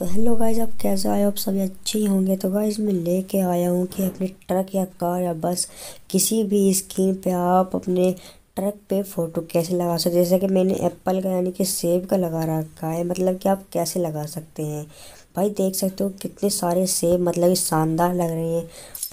तो hello guys आप कैसे आए आप सभी अच्छे ही होंगे। तो गाइज़ मैं लेके आया हूँ कि अपने ट्रक या कार या बस किसी भी स्क्रीन पे आप अपने ट्रक पे फ़ोटो कैसे लगा सकते जैसे कि मैंने एप्पल का यानी कि सेब का लगा रखा है। मतलब कि आप कैसे लगा सकते हैं? भाई देख सकते हो कितने सारे सेब मतलब शानदार लग रहे हैं।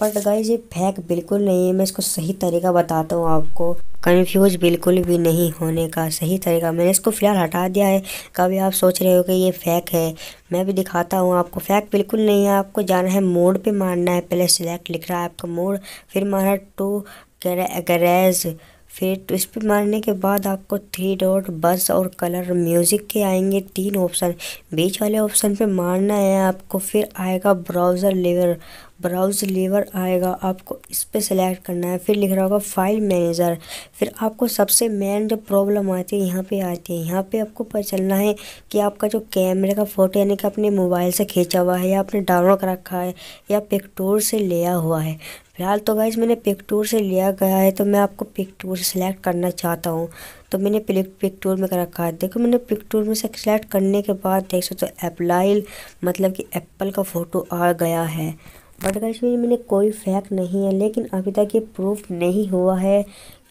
बट गाइज़ ये फेक बिल्कुल नहीं है, मैं इसको सही तरीका बताता हूँ आपको। कन्फ्यूज़ बिल्कुल भी नहीं होने का, सही तरीका। मैंने इसको फ़िलहाल हटा दिया है। कभी आप सोच रहे हो कि ये फ़ेक है। मैं भी दिखाता हूँ आपको। फ़ेक बिल्कुल नहीं है, आपको जाना है मोड पे मारना है। पहले सिलेक्ट लिख रहा है आपका मोड, फिर मारना टू गैरेज फिर तो इस पर मारने के बाद आपको थ्री डॉट बस और कलर म्यूज़िक के आएँगे तीन ऑप्शन बीच वाले ऑप्शन पे मारना है आपको, फिर आएगा ब्राउज़र लेवर ब्राउज लीवर आएगा, आपको इस पर सेलेक्ट करना है, फिर लिख रहा होगा फ़ाइल मैनेजर फिर आपको सबसे मेन जो प्रॉब्लम आती है, यहाँ पे आती है। यहाँ पे आपको पता चलना है कि आपका जो कैमरे का फ़ोटो यानी कि अपने मोबाइल से खींचा हुआ है, या आपने डाउनलोड कर रखा है, या पिक्टोर से लिया हुआ है। फ़िलहाल तो गाइज़ मैंने पिक्टोर से लिया गया है तो मैं आपको पिक्टोर से सिलेक्ट करना चाहता हूँ। तो मैंने पिक्टोर में कर रखा है। देखो, मैंने पिक्टोर में सिलेक्ट करने के बाद, देख सकते हो तो एप्लाइल मतलब कि एप्पल का फ़ोटो आ गया है। बट गाइस में मैंने कोई फैक नहीं है लेकिन अभी तक ये प्रूफ नहीं हुआ है।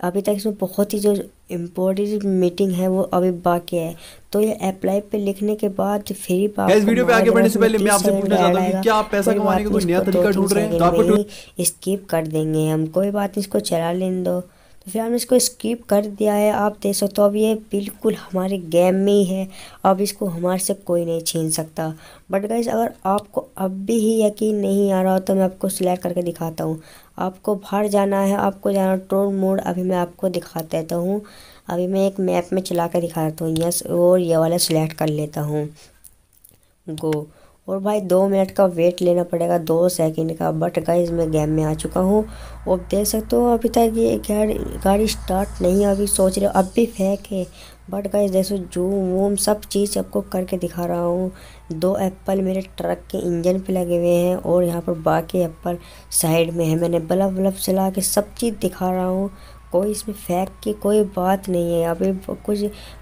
अभी तक इसमें बहुत ही जो इम्पोर्टेंट मीटिंग है वो अभी बाकी है। तो ये अप्लाई पे लिखने के बाद फिर इस वीडियो पे आगे बढ़ने से पहले मैं आपसे पूछना चाहता हूँ क्या आप पैसा कमाने का कोई नया तरीका ढूंढ रहे हैं? तो आपको स्किप कर देंगे हम कोई बात नहीं इसको चला लेने दो। तो फिर हमने इसको स्किप कर दिया है, आप देख सकते हो, अब ये बिल्कुल हमारे गेम में ही है। अब इसको हमारे से कोई नहीं छीन सकता। बट गाइज़ अगर आपको अब भी ही यकीन नहीं आ रहा हो तो मैं आपको सिलेक्ट करके दिखाता हूँ। आपको बाहर जाना है, आपको जाना ट्रोल मोड अभी मैं आपको दिखा देता हूँ। अभी मैं एक मैप में चला कर दिखा देता हूँ यस और ये वाला सिलेक्ट कर लेता हूँ। गो और भाई दो मिनट का वेट लेना पड़ेगा, दो सेकंड का। बट गाइज़ मैं गेम में आ चुका हूँ। और देख सकते हो अभी तक ये गाड़ी गाड़ी स्टार्ट नहीं अभी सोच रहे हो, अब भी फेंक है। बट गाइज़ देखो जूम वूम सब चीज़ आपको करके दिखा रहा हूँ। दो एप्पल मेरे ट्रक के इंजन पे लगे हुए हैं और यहाँ पर बाकी एप्पल साइड में है। मैंने बल्ब वल्ब चला के सब चीज़ दिखा रहा हूँ। कोई इसमें फैक की कोई बात नहीं है। अभी कुछ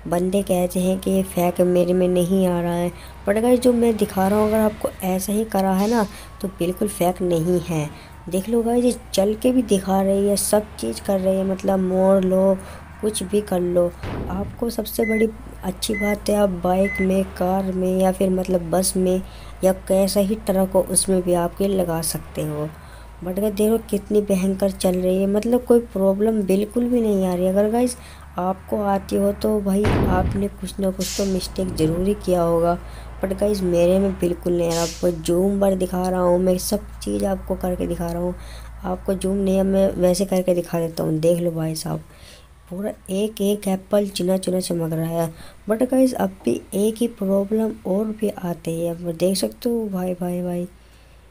बंदे कहते हैं कि ये फैक मेरे में नहीं आ रहा है। बट अगर जो मैं दिखा रहा हूँ, अगर आपको ऐसा ही करा है ना तो बिल्कुल फैक नहीं है। देख लो भाई ये चल के भी दिखा रही है, सब चीज़ कर रही है मतलब मोड़ लो, कुछ भी कर लो। आपको सबसे बड़ी अच्छी बात है, आप बाइक में कार में, या फिर मतलब बस में, या कैसा ही ट्रक हो, उसमें भी आपके लगा सकते हो। बट अगर देखो कितनी भयंकर चल रही है। मतलब कोई प्रॉब्लम बिल्कुल भी नहीं आ रही। अगर गाइज़ आपको आती हो तो भाई आपने कुछ ना कुछ तो मिस्टेक ज़रूर किया होगा। बट गाइज़ मेरे में बिल्कुल नहीं आ रहा। आपको जूम पर दिखा रहा हूँ। मैं सब चीज़ आपको करके दिखा रहा हूँ। आपको जूम नहीं है, मैं वैसे करके दिखा देता हूँ। देख लो भाई साहब। पूरा एक एक एप्पल चुना चुना चमक रहा है। बट गाइज़ अब भी एक ही प्रॉब्लम और भी आते हैं। देख सकते हो? भाई भाई भाई।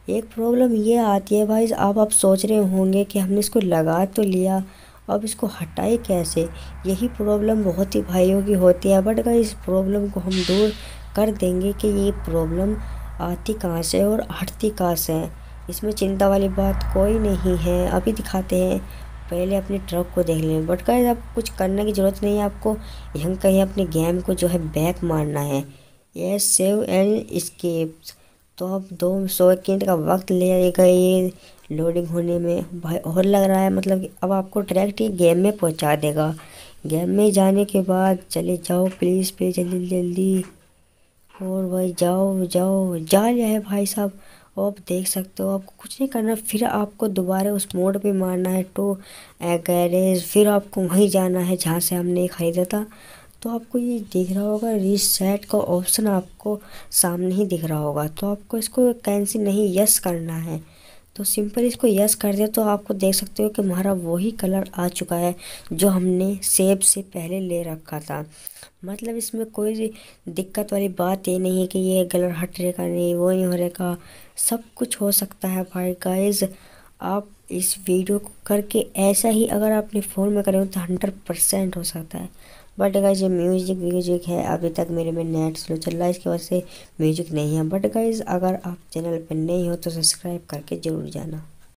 एक प्रॉब्लम ये आती है भाई अब आप सोच रहे होंगे कि हमने इसको लगा तो लिया, अब इसको हटाए कैसे? यही प्रॉब्लम बहुत ही भाइयों की होती है बट अगर इस प्रॉब्लम को हम दूर कर देंगे कि ये प्रॉब्लम आती कहाँ से और हटती कहाँ से इसमें चिंता वाली बात कोई नहीं है, अभी दिखाते हैं, पहले अपने ट्रक को देख लें। बट कहीं अब कुछ करने की ज़रूरत नहीं है आपको, यहाँ कहीं अपने गेम को जो है बैक मारना है। ये सेव एंड स्केप्स तो अब दो सौ सेकेंड का वक्त ले लेगा ये लोडिंग होने में। भाई, और लग रहा है मतलब कि अब आपको डायरेक्ट ही गेम में पहुँचा देगा। गेम में जाने के बाद चले जाओ प्लीज़ पे जल्दी जल्दी। और भाई, जाओ जाओ, जा है भाई साहब। आप देख सकते हो, आपको कुछ नहीं करना। फिर आपको दोबारा उस मोड पे मारना है टू गैरेज फिर आपको वहीं जाना है जहाँ से हमने ख़रीदा था। तो आपको ये दिख रहा होगा रीसेट का ऑप्शन आपको सामने ही दिख रहा होगा। तो आपको इसको कैंसिल नहीं यस करना है। तो सिंपल इसको यस कर दिया तो आपको देख सकते हो कि हमारा वही कलर आ चुका है जो हमने सेब से पहले ले रखा था। मतलब इसमें कोई दिक्कत वाली बात ये नहीं है कि ये कलर हट रहेगा नहीं, वो नहीं हो रहेगा सब कुछ हो सकता है भाई गाइज़ आप इस वीडियो को करके ऐसा ही अगर आपने फ़ोन में करें तो हंड्रेड परसेंट हो सकता है। बट गाइज़ ये म्यूज़िक व्यूजिक है, अभी तक मेरे में नेट स्लो चल रहा है, इसकी वजह से म्यूज़िक नहीं है। बट गाइज़ अगर आप चैनल पर नहीं हो तो सब्सक्राइब करके ज़रूर जाना।